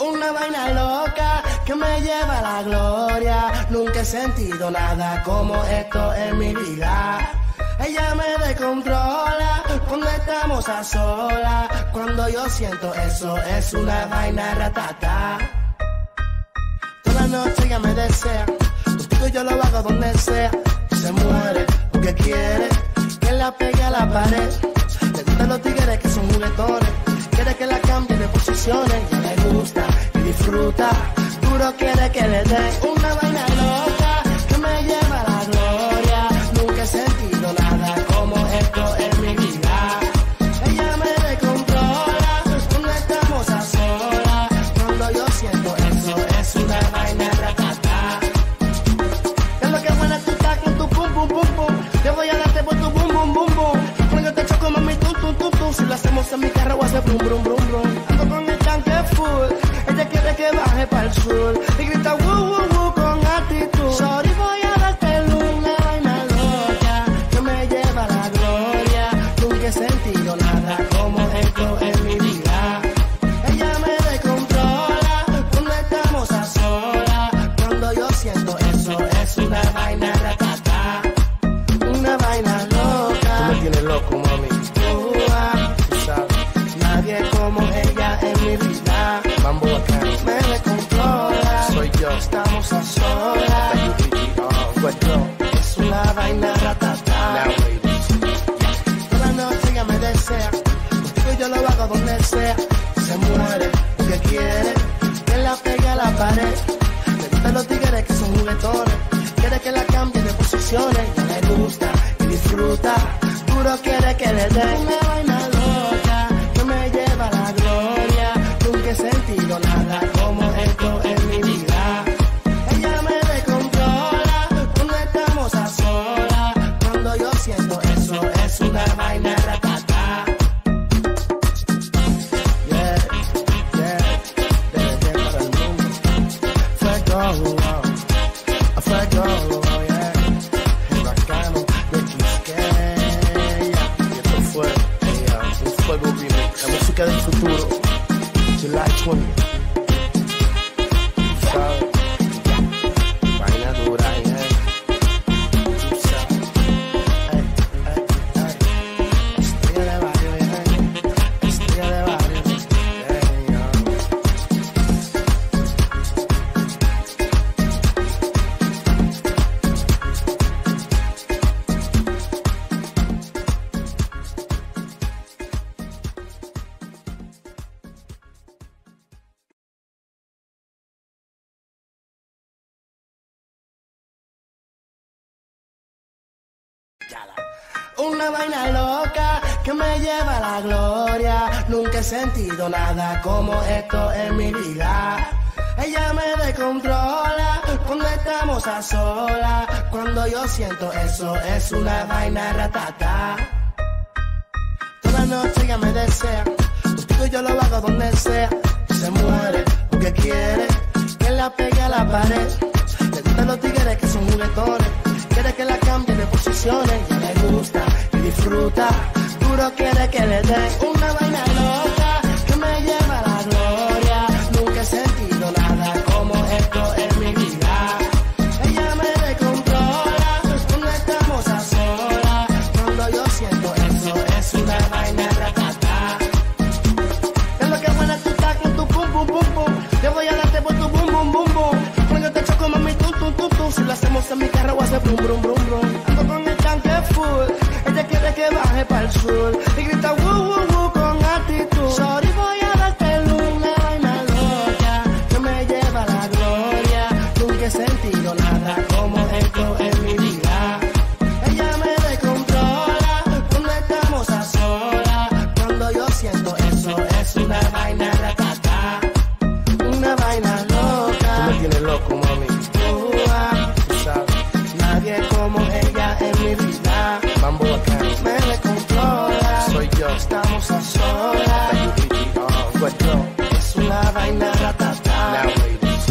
Una vaina loca que me lleva a la gloria. Nunca he sentido nada como esto en mi vida. Ella me descontrola cuando estamos a solas. Cuando yo siento eso, es una vaina ratata. Toda noche ella me desea. Contigo yo lo hago donde sea. Se muere porque quiere que la pegue a la pared. Le gustan los tigres que son juguetones. Quiere que la cambie de posiciones. Ya le gusta y disfruta. Duro quiere que le dé una vaina loca que me lleva a la gloria. Nunca he sentido nada como esto en mi vida. Ella me descontrola cuando estamos a solas. Cuando yo siento eso, es una vaina ratata. Música del futuro. July 20. Vaina loca que me lleva a la gloria. Nunca he sentido nada como esto en mi vida. Ella me descontrola cuando estamos a solas. Cuando yo siento eso, es una vaina ratata. Toda noche ella me desea. Contigo yo lo hago donde sea. Se muere porque quiere que la pegue a la pared. Le gustan los tigres que son juguetones. Quiere que la cambie de posiciones. Le gusta y disfruta. Duro quiere que le dé una vaina loca que me lleva a la gloria. Una vaina ladies.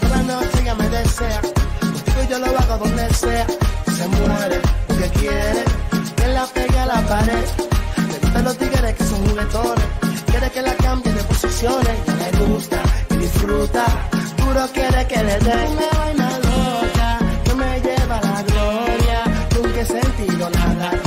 Toda noche ella me desea. Contigo yo lo hago donde sea. Se muere porque quiere que la pegue a la pared. Le gustan los tigres que son juguetones. Quiere que la cambie de posiciones. Ya le gusta disfruta. Duro quiere que le dé una vaina loca que me lleva a la gloria. Nunca he sentido nada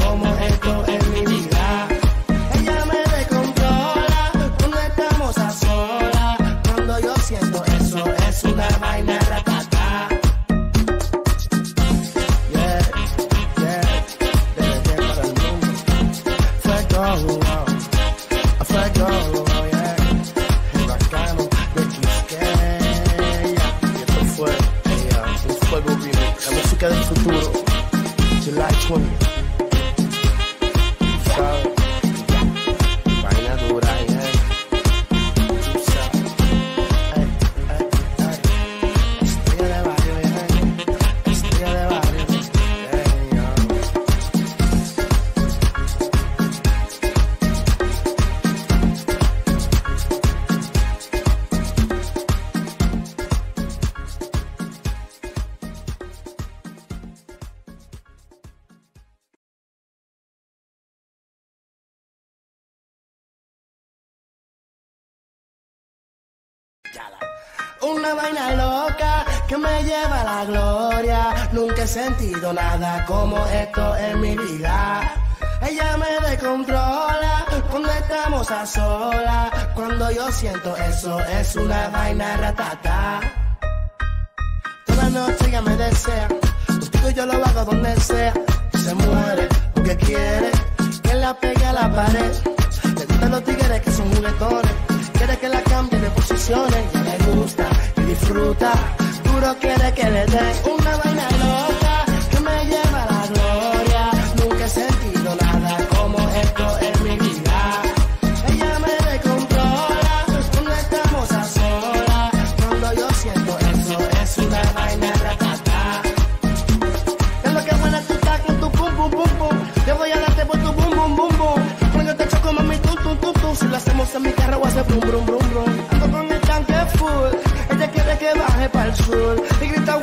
July Una vaina loca que me lleva a la gloria. Nunca he sentido nada como esto en mi vida. Ella me descontrola cuando estamos a solas. Cuando yo siento eso, es una vaina ratata. Toda noche ella me desea. Contigo yo lo hago donde sea. Se muere porque quiere que la pegue a la pared. Le gustan los tigres que son juguetones. Quiere que la cambie de posiciones. Le gusta disfruta. Duro quiere que le una vaina loca baje para el sur. Y grita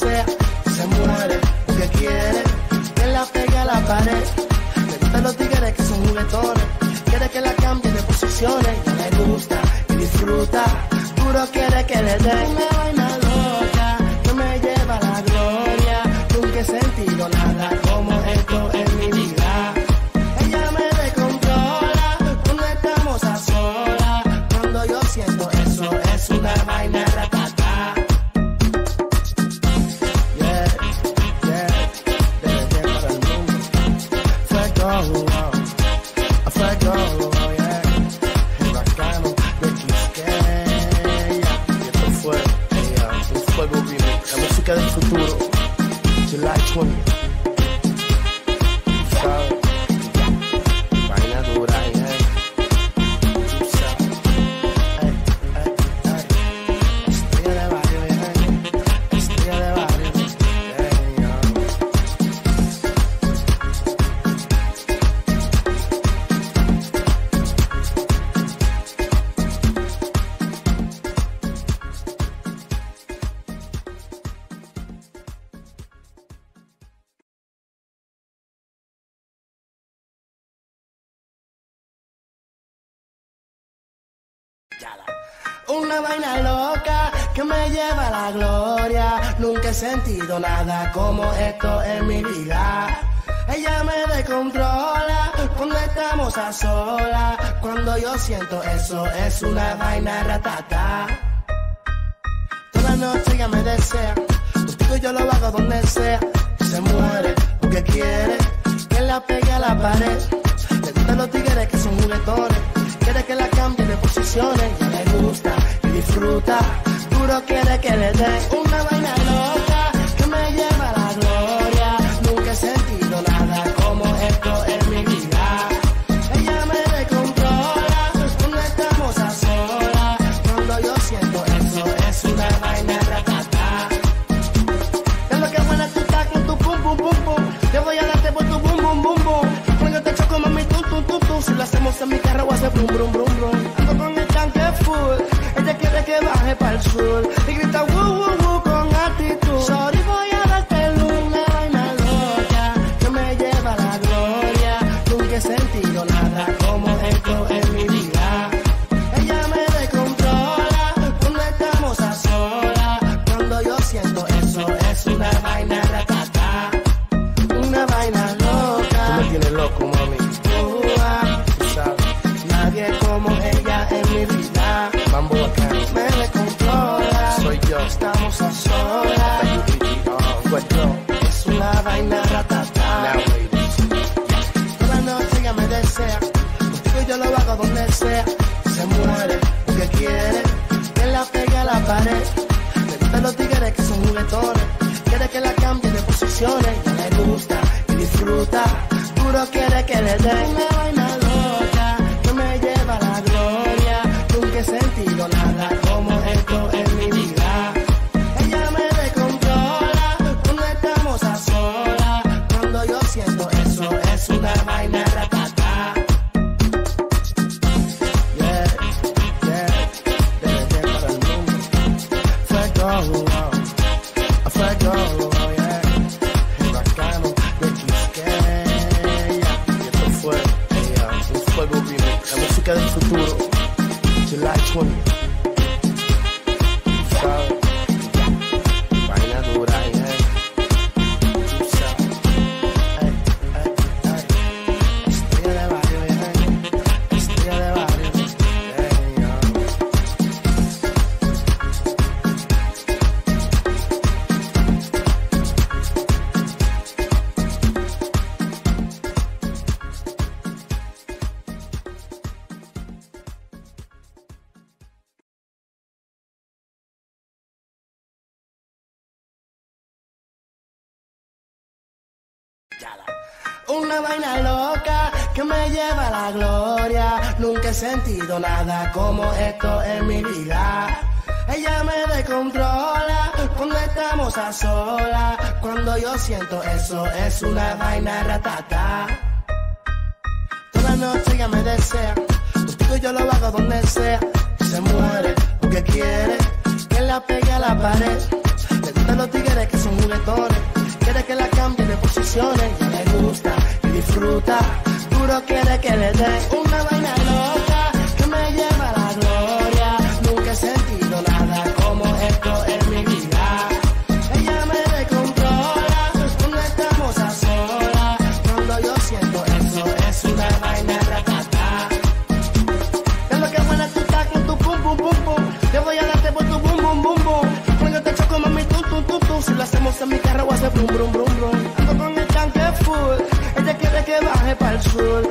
sea. Se muere porque quiere que la pegue a la pared. Le gustan los tigres que son juguetones. Quiere que la cambie de posiciones. Le gusta y disfruta. Duro quiere que le dé ella, un fuego remix. La música del futuro. July 20. Sentido nada como esto en mi vida. Ella me descontrola cuando estamos a solas. Cuando yo siento eso, es una vaina ratata. Toda noche ella me desea. Contigo yo lo hago donde sea. Se muere porque quiere que la pegue a la pared. Le gustan los tigres que son juguetones. Quiere que la cambie de posiciones. Le gusta y disfruta. Duro quiere que le dé una vaina loca me baile recatá. De lo que huele tu taco, tu pum pum pum pum. Yo voy a darte por tu bum bum bum bum. Cuando te choco mami tum tum tum tum. Si lo hacemos en mi carro va a ser brum brum brum brum. Ando con el tanque full. Ella quiere que baje para el sur. Donde sea. Se muere porque quiere que la pegue a la pared. Le gustan los tigres que son juguetones. Quiere que la cambie de posiciones. Le gusta y disfruta. Puro quiere que le dé La música del futuro. July 20. Tú sabes. Sentido nada como esto en mi vida. Ella me descontrola cuando estamos a solas. Cuando yo siento eso, es una vaina ratata. Toda noche ella me desea. Contigo yo lo hago donde sea. Se muere porque quiere que la pegue a la pared. Le gustan los tigres que son juguetones. Quiere que la cambie de posiciones. Le gusta y disfruta. Puro quiere que le dé una vaina es una vaina lo que tú estás con tu pum pum pum. Yo voy a darte por tu bum bum bum bum. Cuando te choco mami tum. Si lo hacemos en mi carro voy a hacer brum brum brum brum. Full. Ella quiere que baje para el sur.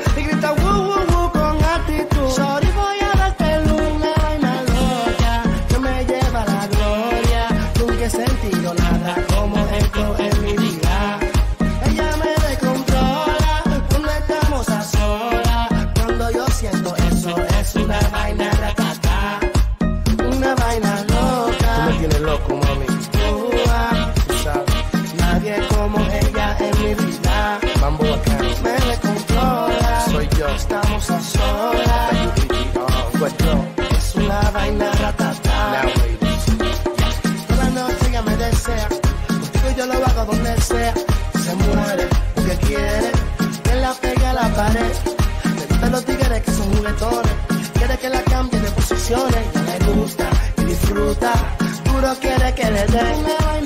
Lo donde sea. Se muere porque quiere que la pegue a la pared. Le gustan los tigres que son juguetones. Quiere que la cambie de posiciones. Le gusta y disfruta. Puro quiere que le dé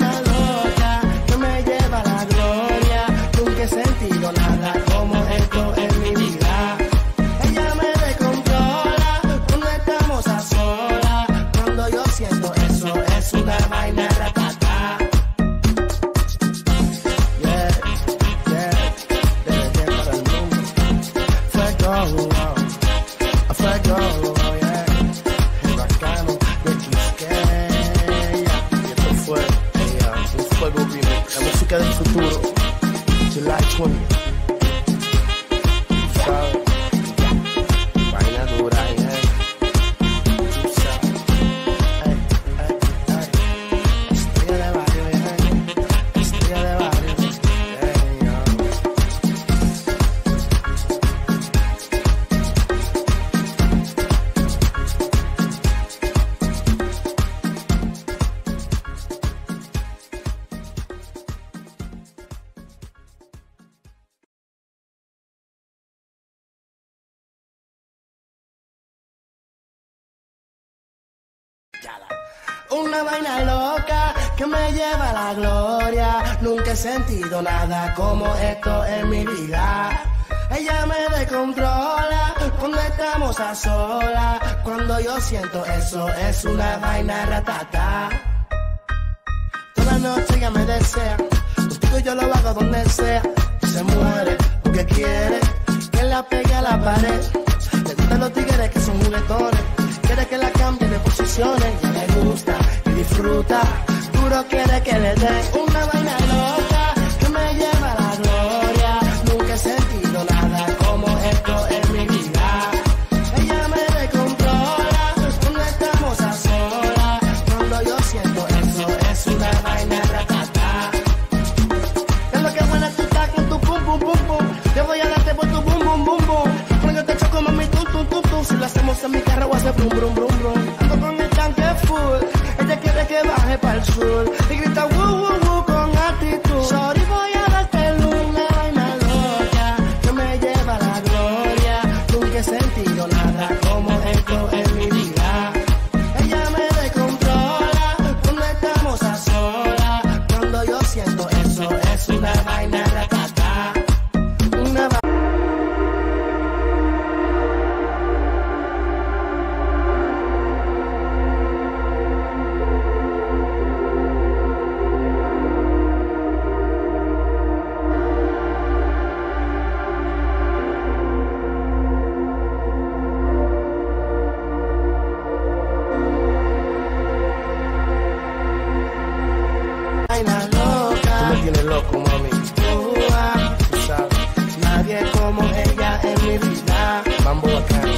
July 20. Una vaina loca que me lleva a la gloria. Nunca he sentido nada como esto en mi vida. Ella me descontrola cuando estamos a solas. Cuando yo siento eso, es una vaina ratata. Toda la noche ella me desea. Contigo yo lo hago donde sea. Se muere porque quiere que la pegue a la pared. Le gustan los tigres que son juguetones. Quiere que la cambie de posiciones. Disfruta. Duro quiere que le dé una vaina loca que me lleva a la gloria. Nunca he sentido nada como esto en mi vida. Ella me descontrola cuando estamos a solas. Cuando yo siento eso, es una vaina ratata. Es lo que buena tú estás con tu pum pum pum pum. Yo voy a darte por tu bum bum bum bum. Cuando te choco mami tu tu tu tu. Si lo hacemos en mi carro voy a hacer brum brum brum brum. Ando con el tanque full. Que baje para el sur. Y grita woo woo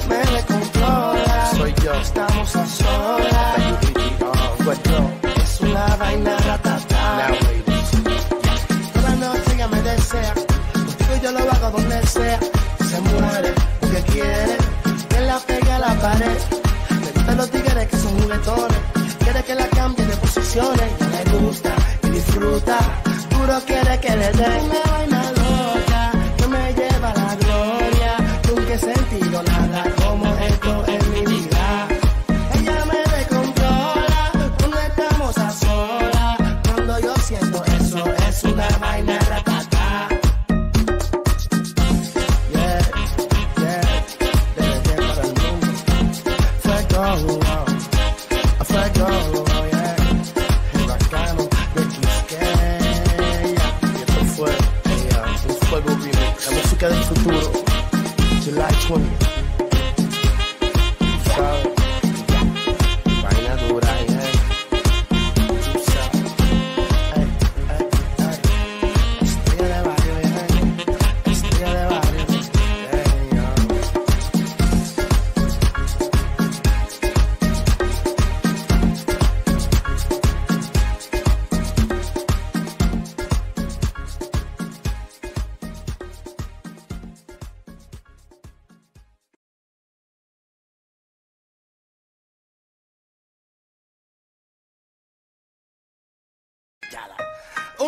Me descontrola. Soy yo. Estamos a solas. Es una vaina ratata. Now, ladies. Toda noche ella me desea. Contigo yo lo hago donde sea. Se muere porque quiere que la pegue a la pared. Le gustan los tigres que son juguetones. Quiere que la cambie de posiciones. Ya le gusta y disfruta. Duro quiere que le dé es una vaina ratata.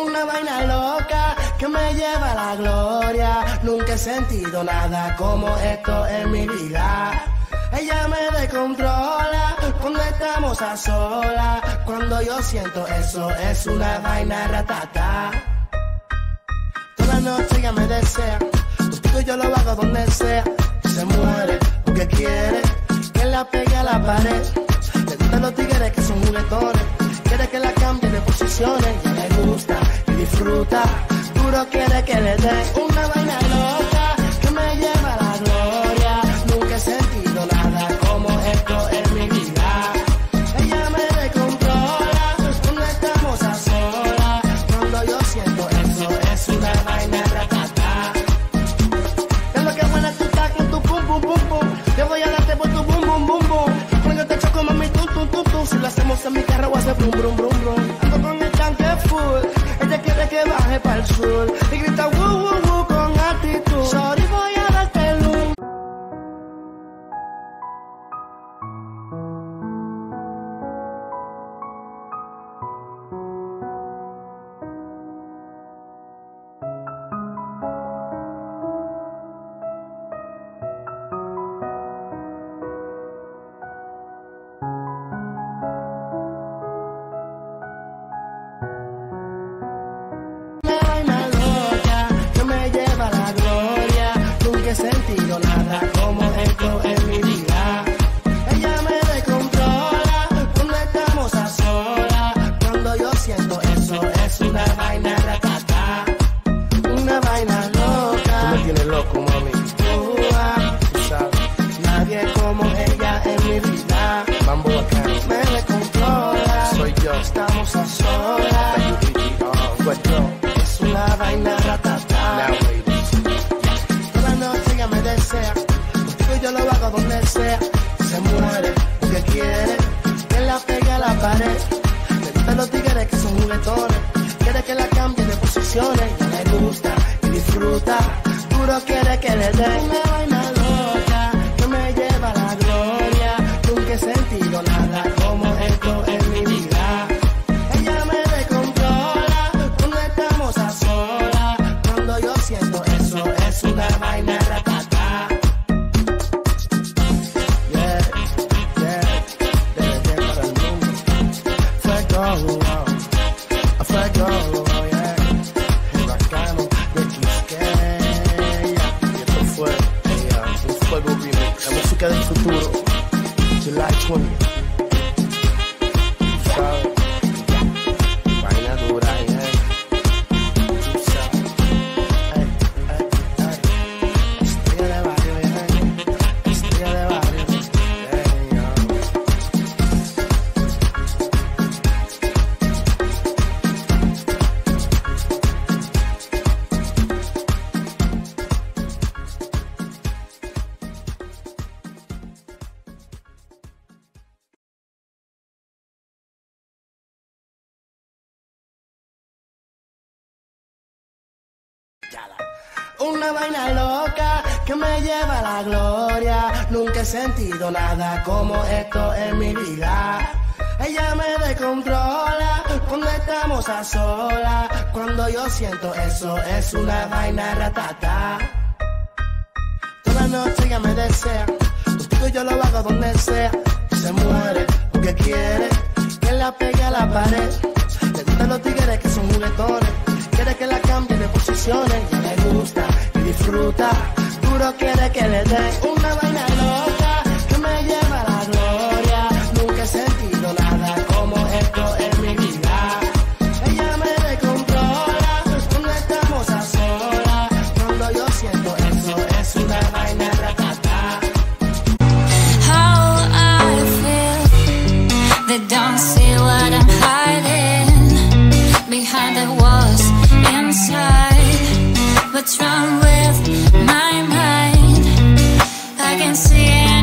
Una vaina loca que me lleva a la gloria. Nunca he sentido nada como esto en mi vida. Ella me descontrola cuando estamos a solas. Cuando yo siento eso, es una vaina ratata. Toda noche ella me desea. Contigo yo lo hago donde sea. Se muere porque quiere que la pegue a la pared. Le gustan los tigres que son juguetones. Quiere que la cambie de posiciones. Le gusta y disfruta. Duro quiere que le dé una vaina donde sea. Se muere porque quiere que la pegue a la pared. Le gustan los tigres que son juguetones. Quiere que la cambie de posiciones. Le gusta y disfruta. Puro quiere que le dé una vaina July 20. Vaina loca que me lleva a la gloria. Nunca he sentido nada como esto en mi vida. Ella me descontrola cuando estamos a solas. Cuando yo siento eso, es una vaina ratata. Toda noche ella me desea. Contigo yo lo hago donde sea. Se muere porque quiere que la pegue a la pared. Le gustan los tigres que son juguetones. Quiere que la cambie de posiciones. Ya le gusta disfruta. Duro quiere que le dé una vaina loca que me lleva a la gloria. Nunca he sentido nada como esto en mi vida. Ella me descontrola cuando estamos a solas. Cuando yo siento eso, es una vaina ratata. how I feel. They don't see what I'm hiding behind the walls inside. What's wrong with my mind? I can see anything